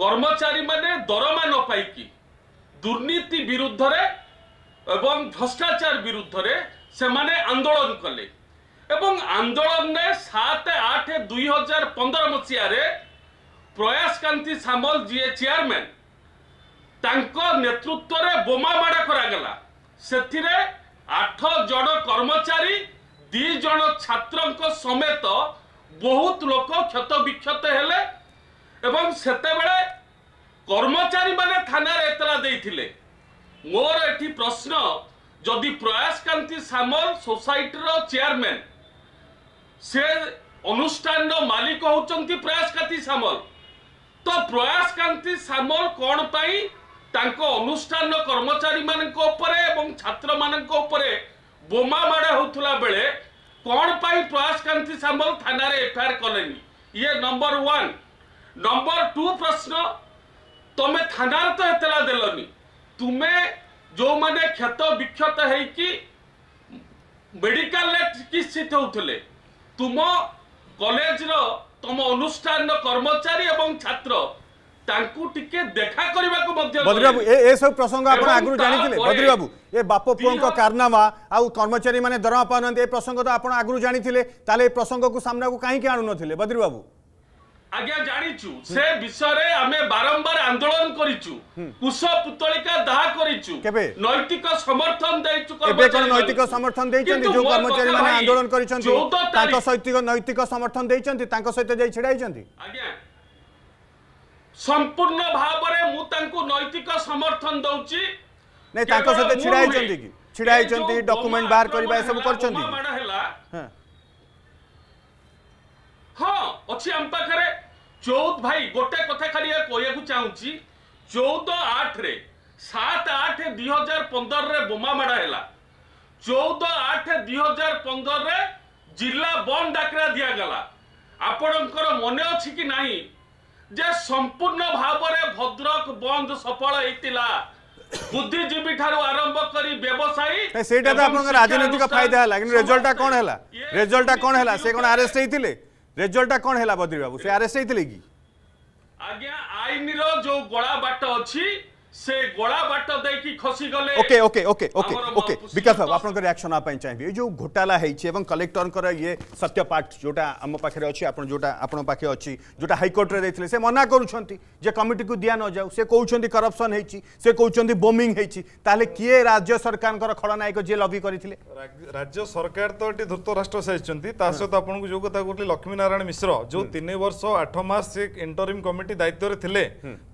কর্মচারী মানে দরমা ন পাইকি দুর্নীতি বিরুদ্ধে এবং ভ্রষ্টাচার বিরুদ্ধে সেমানে আন্দোলন কলে ଏବଂ ଆନ୍ଦୋଳନରେ ସାତ ଆଠ ଦୁଇ ହଜାର ପନ୍ଦର ମସିହାରେ ପ୍ରୟାସକାନ୍ତି ସାମଲ ଯିଏ ଚେୟାରମ୍ୟାନ ତାଙ୍କ ନେତୃତ୍ୱରେ ବୋମାମାଡ଼ କରାଗଲା ସେଥିରେ ଆଠ ଜଣ କର୍ମଚାରୀ ଦୁଇ ଜଣ ଛାତ୍ରଙ୍କ ସମେତ ବହୁତ ଲୋକ କ୍ଷତବିକ୍ଷତ ହେଲେ ଏବଂ ସେତେବେଳେ କର୍ମଚାରୀମାନେ ଥାନାରେ ଏତଲା ଦେଇଥିଲେ ମୋର ଏଠି ପ୍ରଶ୍ନ ଯଦି ପ୍ରୟାସକାନ୍ତି ସାମଲ ସୋସାଇଟିର ଚେୟାରମ୍ୟାନ୍ ସେ ଅନୁଷ୍ଠାନର ମାଲିକ ହେଉଛନ୍ତି ପ୍ରୟାସକାନ୍ତି ସାମଲ ତ ପ୍ରୟାସକାନ୍ତି ସାମଲ କ'ଣ ପାଇଁ ତାଙ୍କ ଅନୁଷ୍ଠାନର କର୍ମଚାରୀମାନଙ୍କ ଉପରେ ଏବଂ ଛାତ୍ରମାନଙ୍କ ଉପରେ ବୋମା ମାଡ଼ ହେଉଥିଲା ବେଳେ କ'ଣ ପାଇଁ ପ୍ରୟାସକାନ୍ତି ସାମଲ ଥାନାରେ ଏଫଆଇଆର୍ କଲେନି ଇଏ ନମ୍ବର ୱାନ୍ ନମ୍ବର ଟୁ ପ୍ରଶ୍ନ ତମେ ଥାନାରେ ତ ଏତଲା ଦେଲନି ତୁମେ ଯେଉଁମାନେ କ୍ଷତ ବିକ୍ଷତ ହେଇକି ମେଡ଼ିକାଲରେ ଚିକିତ୍ସିତ ହେଉଥିଲେ ତୁମ କଲେଜର ତୁମ ଅନୁଷ୍ଠାନର କର୍ମଚାରୀ ଏବଂ ଛାତ୍ର ତାଙ୍କୁ ଟିକେ ଦେଖା କରିବାକୁ ମଧ୍ୟ ପ୍ରସଙ୍ଗ ଆପଣ ଆଗରୁ ଜାଣିଥିଲେ ବାବୁ ଏ ବାପ ପୁଅଙ୍କ କାରନାମା ଆଉ କର୍ମଚାରୀମାନେ ଦରମା ପାଉନାହାନ୍ତି ଏ ପ୍ରସଙ୍ଗ ତ ଆପଣ ଆଗରୁ ଜାଣିଥିଲେ ତାହେଲେ ଏ ପ୍ରସଙ୍ଗକୁ ସାମ୍ନାକୁ କାହିଁକି ଆଣୁନଥିଲେ ବଦ୍ରୀ ବାବୁ ଆଜ୍ଞା ଜାଣିଛୁ ସେ ବିଷୟରେ ଆମେ ବାରମ୍ବାର ଆନ୍ଦୋଳନ କରିଛୁ କୁଶ ପୁତଳିକା ଦାହ କରିଛୁ ନୈତିକ ସମର୍ଥନ ଦେଇଛୁ ନୈତିକ ସମର୍ଥନ ଦେଇଛନ୍ତି ଯୋଉ କର୍ମଚାରୀ ମାନେ ଆନ୍ଦୋଳନ କରିଛନ୍ତି ତାଙ୍କ ସହିତ ନୈତିକ ସମର୍ଥନ ଦେଇଛନ୍ତି ତାଙ୍କ ସହିତ ଯାଇ ଛିଡ଼ା ହେଇଛନ୍ତି ସମ୍ପୂର୍ଣ୍ଣ ଭାବରେ ମୁଁ ତାଙ୍କୁ ନୈତିକ ସମର୍ଥନ ଦଉଛି ନାଇଁ ତାଙ୍କ ସହିତ ଛିଡ଼ା ହେଇଛନ୍ତି କି ଛିଡ଼ା ହେଇଛନ୍ତି ଡକ୍ୟୁମେଣ୍ଟ ବାହାର କରିବା ଏସବୁ କରିଛନ୍ତି ହେଲା ହଁ ଅଛି ଆମ ପାଖରେ ଚଉଦ ଭାଇ ଗୋଟେ କଥା ଖାଲି କହିବାକୁ ଚାହୁଁଛି ଚଉଦ ଆଠରେ ସାତ ଆଠ ଦୁଇ ହଜାର ପନ୍ଦରରେ ବୋମା ମାଡ଼ ହେଲା ଚଉଦ ଆଠ ଦୁଇ ହଜାର ପନ୍ଦରରେ ଜିଲ୍ଲା ବନ୍ଦ ଡାକରା ଦିଆଗଲା ଆପଣଙ୍କର ମନେ ଅଛି କି ନାହିଁ ଯେ ସମ୍ପୂର୍ଣ୍ଣ ଭାବରେ ଭଦ୍ରକ ବନ୍ଦ ସଫଳ ହେଇଥିଲା ବୁଦ୍ଧିଜୀବୀ ଠାରୁ ଆରମ୍ଭ କରି ବ୍ୟବସାୟୀ ସେଇଟା ତ ଆପଣଙ୍କ ରାଜନୈତିକ ଫାଇଦା ହେଲା କିନ୍ତୁ ରେଜଲ୍ଟଟା କ'ଣ ହେଲା ରେଜଲ୍ଟଟା କ'ଣ ହେଲା ସେ କ'ଣ ଆରେଷ୍ଟ ହେଇଥିଲେ ରେଜଲ୍ଟଟା କ'ଣ ହେଲା ବଦ୍ରି ବାବୁ ସେ ଆରେଷ୍ଟ ହେଇଥିଲେ କି ଆଜ୍ଞା ଆଇନର ଯୋଉ ଗଳା ବାଟ ଅଛି okay okay okay okay okay Vikas babu आपन रिएक्शन नाप चाहिए ये जो घोटाला है एवं कलेक्टर को ये पाठ जोटा आम पाखे अच्छी जोटा आपण पाखे अच्छी जोटा हाइकोर्टे देते से मना कर कमिटी को दि न जाऊ से कौन करप्शन से कौन बोमिंग किए राज्य सरकार खड़नायक जी लबी करते राज्य सरकार तो ये धूर्त राष्ट्र सारी सहित आपको जो कथा कहते लक्ष्मीनारायण मिश्र जो तीन वर्ष आठ मस इंटरिम कमिटी दायित्व थे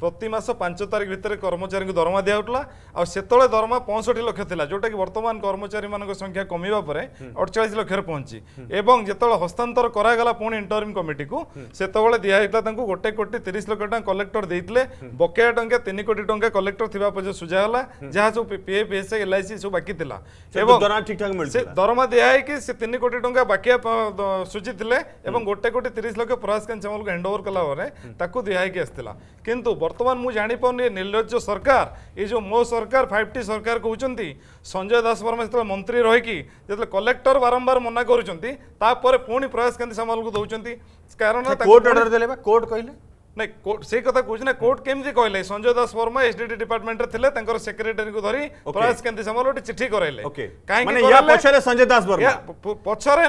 प्रतिमास पांच तारीख भितर कर्म কর্মচারী দরমা দিয়া উঠলা আতবে দরমা পঁয়ষঠি লক্ষ লা যেটা কি বর্তমান কর্মচারী মান সংখ্যা কমিবা পরে অড়চাশ লক্ষের পৌঁছি এবং যেতবে হস্তান্তর করা গলা পুঁ ইন্টরিম কমিটি কু সেতবে দিয়া হয়েছিল তাঁর গোটে কোটি তিরিশ লক্ষ টাকা কলেক্টর দিয়ে বকেয়া টঙ্কা তিন কোটি টঙ্কা কলেক্টর থাকা পর্যন্ত সুজা হল যা সব পিএ পিএসএ এলআইসি সব বাকি লা এবং দরমা দিয়া হয়েকি সে তিন কোটি টঙ্কা বাকিয়া সুজি লে এবং গোটে কোটি তিরিশ লক্ষ প্রয়াস কাঞ্চামলকে হ্যান্ড ওভর কলা পরে তাকে দিয়া হয়েকি আসছিল কিন্তু বর্তমান মু জাঁপারি নির্লজ্জ सरकार ये जो मो सरकार फाइव टी सरकार कहते संजय दास वर्मा जो मंत्री रहीकि जो कलेक्टर बारंबार मना कर पुणी प्रयास के सामल को दौरान कारण कोर्ट अर्डर दे कोर्ट कहले ନାଇଁ କୋର୍ଟ ସେଇ କଥା କହୁଛି ନା କୋର୍ଟ କେମିତି କହିଲେ ସଞ୍ଜୟ ଦାସ ବର୍ମା ଏସଡିଡି ଡିପାର୍ଟମେଣ୍ଟରେ ଥିଲେ ତାଙ୍କର ସେକ୍ରେଟାରୀଙ୍କୁ ଧରି ପ୍ରୟାସ କେମିତି ସମୟରେ ଗୋଟେ ଚିଠି କରାଇଲେ ପଛରେ ସଞ୍ଜୟ ଦାସ ବର୍ମା ପଛରେ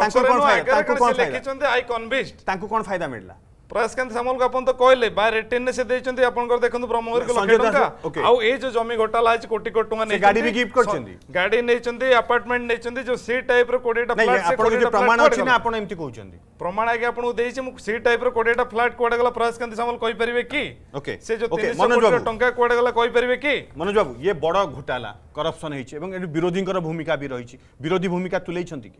ପଛରେ ଲେଖିଛନ୍ତି ଆଇ କନଭିଷ୍ଟ ତାଙ୍କୁ କ'ଣ ଫାଇଦା ମିଳିଲା ପ୍ରୟାସକାନ୍ତ ସାମଲ ଆପଣ ତ କହିଲେ ବା ରିଟର୍ନରେ ସେ ଦେଇଛନ୍ତି ଆପଣଙ୍କର ଦେଖନ୍ତୁ ବ୍ରହ୍ମଗିରିକୁ ଲକ୍ଷେ ଟଙ୍କା ଆଉ ଏ ଯୋଉ ଜମି ଘୋଟାଲା ହେଇଛି କୋଟି କୋଟି ଟଙ୍କା ନେଇ ଗାଡି ବି ଗିଫ୍ଟ କରିଛନ୍ତି ଗାଡି ନେଇଛନ୍ତି ଆପାର୍ଟମେଣ୍ଟ ନେଇଛନ୍ତି ଯୋଉ ସି ଟାଇପର 20ଟା ଫ୍ଲାଟ ସେ 20ଟା ପ୍ରମାଣ ଅଛି ନା ଆପଣ ଏମିତି କହୁଛନ୍ତି ପ୍ରମାଣ ଆଗେ ଆପଣଙ୍କୁ ଦେଇଛି ମୁଁ ସି ଟାଇପର 20ଟା ଫ୍ଲାଟ କୁଆଡେ ଗଲା ପ୍ରୟାସକାନ୍ତ ସାମଲ କହିପାରିବେ କି ଓକେ ସେ ଯୋଉ 300 କୋଟି ଟଙ୍କା କୁଆଡେ ଗଲା କହିପାରିବେ କି ମନୋଜ ବାବୁ ଇଏ ବଡ ଘୋଟାଲା କରପସନ ହେଇଛି ଏବଂ ଏଠି ବିରୋଧୀଙ୍କର ଭୂମିକା ବି ରହିଛି ବିରୋଧୀ ଭୂମିକା ତୁଲେଇଛନ୍ତି କି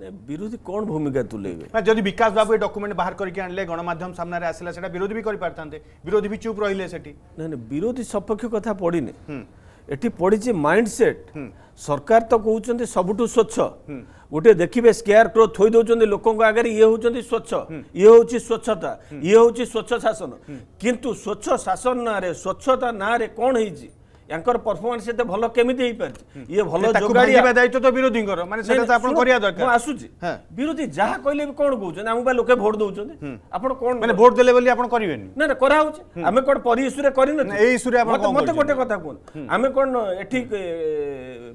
ବିରୋଧୀ କ'ଣ ଭୂମିକା ତୁଲେଇବେ ଯଦି ବିକାଶ ବାବୁ ଏ ଡକ୍ୟୁମେଣ୍ଟ ବାହାର କରିକି ଆଣିଲେ ଗଣମାଧ୍ୟମ ସାମ୍ନାରେ ଆସିଲା ସେଟା ବିରୋଧୀ ବି କରିପାରିଥାନ୍ତେ ବିରୋଧୀ ବି ଚୁପ୍ ରହିଲେ ସେଠି ନାଇଁ ନାଇଁ ବିରୋଧୀ ସପକ୍ଷ କଥା ପଡ଼ିନି ଏଠି ପଡ଼ିଛି ମାଇଣ୍ଡ ସେଟ୍ ସରକାର ତ କହୁଛନ୍ତି ସବୁଠୁ ସ୍ୱଚ୍ଛ ଗୋଟିଏ ଦେଖିବେ ସ୍କେୟାର କ୍ରୋ ଥୋଇ ଦେଉଛନ୍ତି ଲୋକଙ୍କ ଆଗରେ ଇଏ ହେଉଛନ୍ତି ସ୍ୱଚ୍ଛ ଇଏ ହେଉଛି ସ୍ୱଚ୍ଛତା ଇଏ ହେଉଛି ସ୍ୱଚ୍ଛ ଶାସନ କିନ୍ତୁ ସ୍ୱଚ୍ଛ ଶାସନ ନାଁରେ ସ୍ୱଚ୍ଛତା ନାଁରେ କ'ଣ ହେଇଛି ୟାଙ୍କର ପରଫର୍ମାନ୍ସ ଏତେ ଭଲ କେମିତି ହେଇପାରିଛି ଇଏ ଭଲ ଯୋଗାଡ଼ିବା ଦାୟିତ୍ୱ ତ ବିରୋଧୀଙ୍କର ମାନେ ସେଟା ତ ଆପଣ କରିବା ଦରକାର ଆସୁଛି ବିରୋଧୀ ଯାହା କହିଲେ ବି କ'ଣ କହୁଛନ୍ତି ଆମକୁ ବା ଲୋକେ ଭୋଟ ଦଉଛନ୍ତି ଆପଣ କ'ଣ ମାନେ ଭୋଟ ଦେଲେ ବୋଲି ଆପଣ କରିବେନି ନା ନା କରାହେଉଛି ଆମେ କ'ଣ ପରି ଇସୁରେ କରିନୁ ଏଇ ଇସ୍ୟୁରେ ଗୋଟେ କଥା କୁହନ୍ତୁ ଆମେ କ'ଣ ଏଠି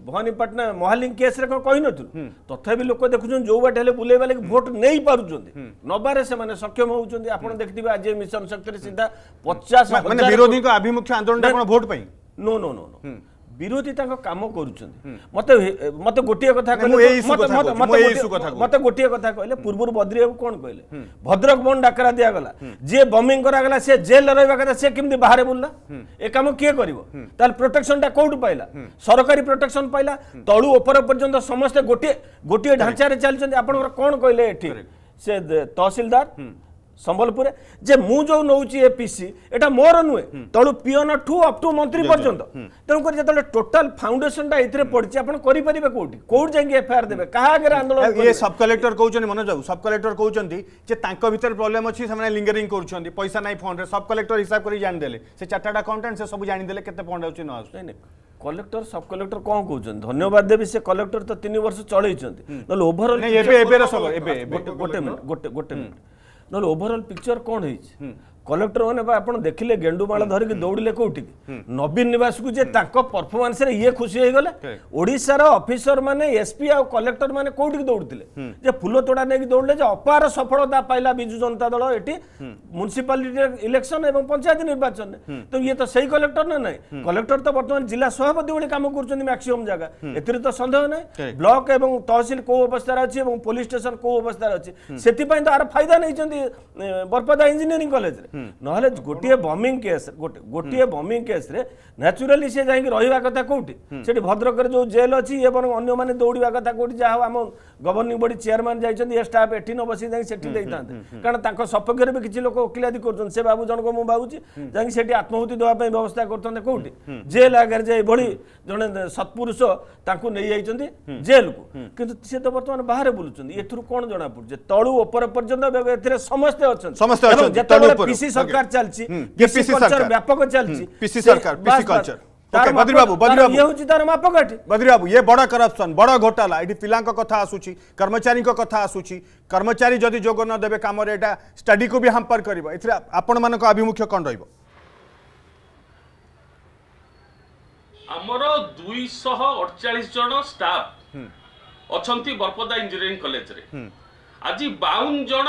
ଭବାନୀପାଟଣା ମହାଲିଂ କେସ୍ରେ କ'ଣ କହିନଥିଲୁ ତଥାପି ଲୋକ ଦେଖୁଛନ୍ତି ଯୋଉ ବାଟ ହେଲେ ବୁଲେଇବା ଲାଗି ଭୋଟ ନେଇ ପାରୁଛନ୍ତି ନବାରେ ସେମାନେ ସକ୍ଷମ ହଉଛନ୍ତି ଆପଣ ଦେଖିଥିବେ ଆଜି ମିଶନ ଶକ୍ତିରେ ସିଧା ପଚାଶ ବିରୋଧୀଙ୍କ ଆଭିମୁଖ୍ୟ ଆନ୍ଦୋଳନଟା କ'ଣ ଭୋଟ ପାଇଁ no no no no hmm. বিরোধী তাঙ্ক কাম করছেন মতো মতো গোটিয়ে কথা মতো গোটিয়ে কথা কহিলে পূর্বর বদ্রী বাবু কোণ কহিলে ভদ্রক বন ডাকরা দিয়াগলা যে বমিং করাগলা সে জেল রহবা কথা সে কেমতি বাহারে বুললা এ কাম কিয়ে করিব তাহলে প্রোটেকশনটা কোউটু পাইলা সরকারি প্রোটেকশন পাইলা তলু উপর পর্যন্ত সমস্তে গোটিয়ে গোটিয়ে ঢাঞ্চারে চালিছেন আপনার কোণ কহিলে এটি সে তহসিলদার ସମ୍ବଲପୁରରେ ଯେ ମୁଁ ଯେଉଁ ନେଉଛି ଏ ପି ସି ଏଇଟା ମୋର ନୁହେଁ ତେଣୁ ପିଅନ ଠୁ ଅପ୍ ଟୁ ମନ୍ତ୍ରୀ ପର୍ଯ୍ୟନ୍ତ ତେଣୁକରି ଯେତେବେଳେ ଟୋଟାଲ ଫାଉଣ୍ଡେସନଟା ଏଥିରେ ପଡ଼ିଛି ଆପଣ କରିପାରିବେ କେଉଁଠି କେଉଁଠି ଯାଇକି ଏଫଆଇଆର ଦେବେ କାହା ଆଗରେ ଆନ୍ଦୋଳନ ଇଏ ସବ୍ କଲେକ୍ଟର କହୁଛନ୍ତି ମନେ ଯାଉ ସବ୍ କଲେକ୍ଟର କହୁଛନ୍ତି ଯେ ତାଙ୍କ ଭିତରେ ପ୍ରୋବ୍ଲେମ୍ ଅଛି ସେମାନେ ଲିଙ୍ଗରିଂ କରୁଛନ୍ତି ପଇସା ନାହିଁ ଫଣ୍ଡରେ ସବ୍ କଲେକ୍ଟର ହିସାବ କରି ଜାଣିଦେଲେ ସେ ଚାରିଟା କାଉଣ୍ଟାଣ୍ଟ ସେ ସବୁ ଜାଣିଦେଲେ କେତେ ଫଣ୍ଡ ଆସୁଛି ନ ଆସୁଛି ନାଇଁ କଲେକ୍ଟର ସବ୍ କଲେକ୍ଟର କ'ଣ କହୁଛନ୍ତି ଧନ୍ୟବାଦ ଦେବି ସେ କଲେକ୍ଟର ତ ତିନି ବର୍ଷ ଚଳେଇଛନ୍ତି ନହେଲେ ଓଭରଅଲ୍ ଗୋଟେ ମିନିଟ୍ ଗୋଟେ ଗୋଟେ ମିନିଟ୍ নহলে ওভরঅল পিকচার কোণ হয়েছে କଲେକ୍ଟର ମାନେ ବା ଆପଣ ଦେଖିଲେ ଗେଣ୍ଡୁମାଳ ଧରିକି ଦୌଡ଼ିଲେ କୋଉଠିକି ନବୀନ ନିବାସକୁ ଯେ ତାଙ୍କ ପରଫର୍ମାନ୍ସରେ ଇଏ ଖୁସି ହେଇଗଲେ ଓଡ଼ିଶାର ଅଫିସର ମାନେ ଏସ୍ପି ଆଉ କଲେକ୍ଟର ମାନେ କୋଉଠିକି ଦୌଡୁଥିଲେ ଯେ ଫୁଲ ତୋଡ଼ା ନେଇକି ଦୌଡ଼ିଲେ ଯେ ଅପାର ସଫଳତା ପାଇଲା ବିଜୁ ଜନତା ଦଳ ଏଠି ମ୍ୟୁନିସିପାଲିଟି ଇଲେକ୍ସନ ଏବଂ ପଞ୍ଚାୟତ ନିର୍ବାଚନରେ ତ ଇଏ ତ ସେଇ କଲେକ୍ଟର ନା ନାହିଁ କଲେକ୍ଟର ତ ବର୍ତ୍ତମାନ ଜିଲ୍ଲା ସଭାପତି ଭଳି କାମ କରୁଛନ୍ତି ମ୍ୟାକ୍ସିମମ୍ ଜାଗା ଏଥିରେ ତ ସନ୍ଦେହ ନାହିଁ ବ୍ଲକ ଏବଂ ତହସିଲ କୋଉ ଅବସ୍ଥାରେ ଅଛି ଏବଂ ପୋଲିସ ଷ୍ଟେସନ କୋଉ ଅବସ୍ଥାରେ ଅଛି ସେଥିପାଇଁ ତ ଆର ଫାଇଦା ନେଇଛନ୍ତି ବରପଦା ଇଞ୍ଜିନିୟରିଂ କଲେଜରେ ନହେଲେ ଗୋଟିଏ ବମ୍ବିଂ କେସ୍ ଗୋଟିଏ ବମ୍ବିଂ କେସ୍ରେ ନ୍ୟାଚୁରାଲି ସେ ଯାଇକି ରହିବା କଥା କୋଉଠି ସେଠି ଭଦ୍ରକରେ ଯୋଉ ଜେଲ୍ ଅଛି ଏବଂ ଅନ୍ୟମାନେ ଦୌଡ଼ିବା କଥା କୋଉଠି ଯାହା ହଉ ଆମ ଗଭର୍ଣ୍ଣିଂ ବଡି ଚେୟାରମ୍ୟାନ୍ ଯାଇଛନ୍ତି ଏ ଷ୍ଟାଫ୍ ଏଠି ନ ବସି ଯାଇକି ସେଠି ଦେଇଥାନ୍ତେ କାରଣ ତାଙ୍କ ସପକ୍ଷରେ ବି କିଛି ଲୋକ ଓକିଲାତି କରୁଛନ୍ତି ସେ ବାବୁ ଜଣକ ମୁଁ ଭାବୁଛି ଯାଇକି ସେଠି ଆତ୍ମାହୁତି ଦେବା ପାଇଁ ବ୍ୟବସ୍ଥା କରୁଛନ୍ତି କୋଉଠି ଜେଲ୍ ଆଗରେ ଯେ ଏଭଳି ଜଣେ ସତ୍ପୁରୁଷ ତାଙ୍କୁ ନେଇଯାଇଛନ୍ତି ଜେଲ୍କୁ କିନ୍ତୁ ସେ ତ ବର୍ତ୍ତମାନ ବାହାରେ ବୁଲୁଛନ୍ତି ଏଥିରୁ କ'ଣ ଜଣାପଡ଼ୁଛି ତଳୁ ଉପର ପର୍ଯ୍ୟନ୍ତ ଏଥିରେ ସମସ୍ତେ ଅଛନ୍ତି ସମସ୍ତେ ଯେତେବେଳେ ପିସି ପିସି ସରକାର ଚାଲିଛି ପିସି କଲଚର ବ୍ୟାପକ ଚାଲିଛି ପିସି ସରକାର ପିସି କଲଚର ଓକେ ବଦ୍ରିବାବୁ ବଦ୍ରିବାବୁ ଇଏ ହେଉଛି ତାର ମାପକାଠି ବଦ୍ରିବାବୁ ଇଏ ବଡ଼ କରପ୍ସନ୍ ବଡ଼ ଘୋଟାଲା ଏଠି ପିଲାଙ୍କ କଥା ଆସୁଛି କର୍ମଚାରୀଙ୍କ କଥା ଆସୁଛି କର୍ମଚାରୀ ଯଦି ଯୋଗ ନ ଦେବେ କାମରେ ଏଇଟା ଷ୍ଟଡିକୁ ବି ହାମ୍ପର କରିବ ଏଥିରେ ଆପଣମାନଙ୍କ ଆଭିମୁଖ୍ୟ କ'ଣ ରହିବ ଆମର ଦୁଇଶହ ଅଠଚାଳିଶ ଜଣ ଷ୍ଟାଫ୍ ଅଛନ୍ତି ବରପଦା ଇଞ୍ଜିନିୟରିଂ କଲେଜରେ ଆଜି ବାଉନ ଜଣ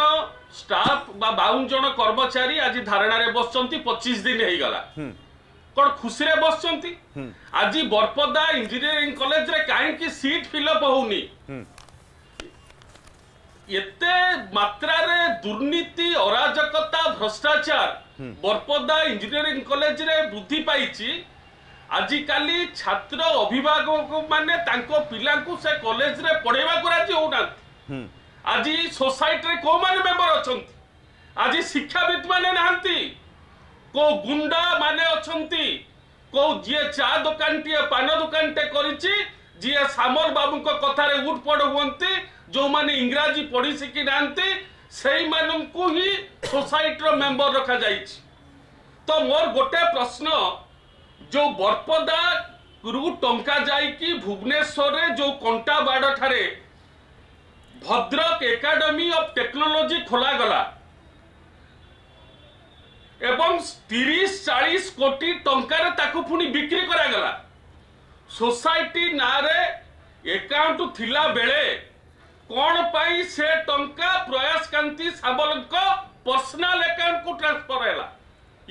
স্টাফ বা বাউন জন কর্মচারী আজ ধারণার বসছেন পঁচিশ দিন হয়ে গলা কোণ খুশিরে বসছেন আজ বরপদা ইঞ্জিনিয়ারিং কলেজ কলেজরে কাহি সিট ফিলঅপ হোনি এতে মাত্রার দুর্নীতি অরাজকতা ভ্রষ্টাচার বরপদা ইঞ্জিনিয়ারিং কলেজ রে বৃদ্ধি পাইছি আজিকালি ছাত্র অভিভাবক মানে তাঙ্ক পিলাঙ্কু সে কলেজ কলেজরে পড়াইবাকু রাজি হুম আজি সোসাইটিরে কোমানে মেম্বর অছন্তি আজি শিক্ষাবিদ মানে নাহান্তি কো গুন্ডা মানে অছন্তি কো যিয়ে চা দোকানটিয়ে পান দোকানটে করিছি যিয়ে সামল বাবুঙ্ক কথারে উঠপড় হুয়ন্তি ଯେଉଁମାନେ ଇଂରାଜୀ ପଢ଼ି ଶିଖିନାହାନ୍ତି ସେଇମାନଙ୍କୁ ହିଁ ସୋସାଇଟିର ମେମ୍ବର ରଖାଯାଇଛି ତ ମୋର ଗୋଟେ ପ୍ରଶ୍ନ ଯେଉଁ ବରପଦାରୁ ଟଙ୍କା ଯାଇକି ଭୁବନେଶ୍ୱରରେ ଯେଉଁ କଣ୍ଟାବାଡ଼ ଠାରେ ଭଦ୍ରକ ଏକାଡେମୀ ଅଫ୍ ଟେକ୍ନୋଲୋଜି ଖୋଲାଗଲା ଏବଂ ତିରିଶ ଚାଳିଶ କୋଟି ଟଙ୍କାରେ ତାକୁ ପୁଣି ବିକ୍ରି କରାଗଲା ସୋସାଇଟି ନାଁରେ ଏକାଉଣ୍ଟ ଥିଲାବେଳେ କ'ଣ ପାଇଁ ସେ ଟଙ୍କା ପ୍ରୟାସକାନ୍ତି ସାବଲଙ୍କ ପର୍ସନାଲ ଏକାଉଣ୍ଟକୁ ଟ୍ରାନ୍ସଫର ହେଲା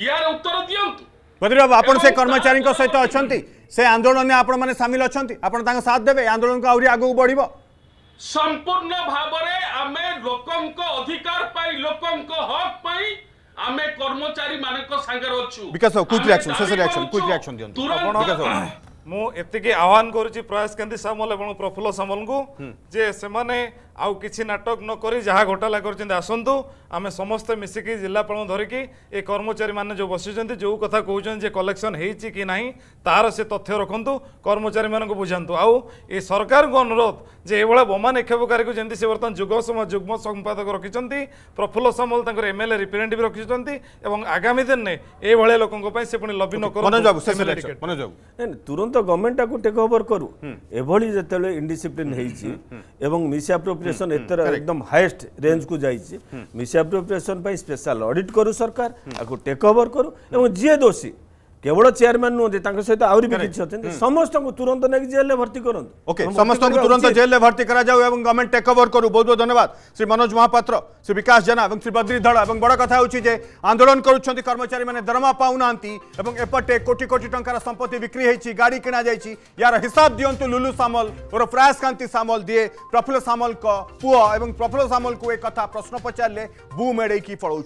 ଏହାର ଉତ୍ତର ଦିଅନ୍ତୁ ବଦ୍ରବାବୁ ଆପଣ ସେ କର୍ମଚାରୀଙ୍କ ସହିତ ଅଛନ୍ତି ସେ ଆନ୍ଦୋଳନରେ ଆପଣମାନେ ସାମିଲ ଅଛନ୍ତି ଆପଣ ତାଙ୍କ ସାଥ ଦେବେ ଏ ଆନ୍ଦୋଳନକୁ ଆହୁରି ଆଗକୁ ବଢ଼ିବ সম্পূর্ণ ভাবে আমি লোক অধিকার পাই লোক হক পাই আমি কর্মচারী মানক সাঙ্গে অছু বিকাশ কুইক রিয়াকশন শেষ রিয়াকশন কুইক রিয়াকশন দিয়ন্তু আপন বিকাশ ମୁଁ ଏତିକି ଆହ୍ୱାନ କରୁଛି ପ୍ରୟାସ କେନ୍ଦ୍ରୀ ସାମଲ ଏବଂ ପ୍ରଫୁଲ୍ଲ ସାମଲଙ୍କୁ ଯେ ସେମାନେ আউ কিছু নাটক ন করে যা ঘোটালা করছেন আসন্তু আমি সমস্ত মিশিকি জেলাপাল ধরিকি এ কর্মচারী মানে যে বসিছেন যে কথা কুচন যে কলেকশন হয়েছি কি না তার সে তথ্য রাখতু কর্মচারী মানুষ বুঝাতু আউ এ সরকার অনুরোধ যে এইভাবে বোমা নিক্ষেপকারী যেমন সে বর্তমান যুগ যুগ্ম সম্পাদক রাখিছেন প্রফুল্ল সামল তাঁর এমএলএ রিপ্রেজেটিভ রাখিছেন এবং আগামী দিনে এইভাবে লোক সে পুঁ লবি তুরন্ত গভর্নমেন্ট তাকে টেক ওভর করু এভাবে যেত ইনডিসিপ্লিন হয়েছে এবং মিস মিসআপ্রোপ্রিয়ে ଅପରେସନ୍ ଏଥର ଏକଦମ ହାଏଷ୍ଟ ରେଞ୍ଜକୁ ଯାଇଛି ମିସ୍ଆପ୍ରୋପ୍ରିଏସନ୍ ପାଇଁ ସ୍ପେଶାଲ ଅଡିଟ୍ କରୁ ସରକାର ଆକୁ ଟେକ୍ ଓଭର କରୁ ଏବଂ ଯିଏ ଦୋଷୀ কেবল চেয়ারম্যান নুহে তাঙ্ক সহিত আহরি বি কিছু অনেক সমস্ত তুরন্ত নাকি জেলে ভর্তি করুন ওকে সমস্ত তুরন্ত জেলে ভর্তি করা যাও এবং গভর্নমেন্ট টেক ওভার করু বহু বহু ধন্যবাদ শ্রী মনোজ মহাপাত্র শ্রী বিকাশ জেনা এবং শ্রী বদ্রী ধড় এবং বড় কথা হচ্ছে যে আন্দোলন করছেন কর্মচারী মানে দরমা পাওনা এবং এপটে কোটি কোটি টঙ্কার সম্পত্তি বিক্রি হয়েছি গাড়ি কিনা যাই ইয়ার হিসাব দিও লুলু সামল ওর প্রয়াসকান্তি সামল দিয়ে প্রফুল্ল সামল পুয় এবং প্রফুল্ল সামল কু এ কথা প্রশ্ন পচারে বুম এড়াই পড়াও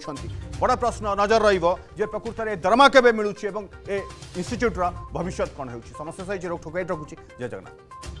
বড় প্রশ্ন নজর রহব যে প্রকৃতরে দরমা কেবে মিলুছি এবং এ ইনস্টিচ্যুটর ভবিষ্যৎ কণ হচ্ছে সমস্ত সাইজ রোগ ঠোকাই রাখুছি জয় জগন্নাথ